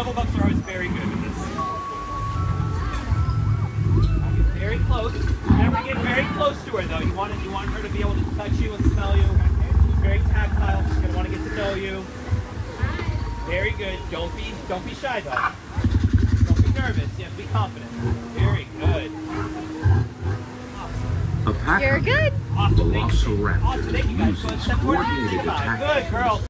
Huggle Bugs are always very good at this. Get very close. Remember get very close to her though. You want it, you want her to be able to touch you and smell you. She's very tactile. She's gonna want to get to know you. Very good. Don't be don't be shy though. Don't be nervous. Yeah, be confident. Very good. A pack You're good. Awesome. Thank you. Awesome. Thank you guys. So Good girl.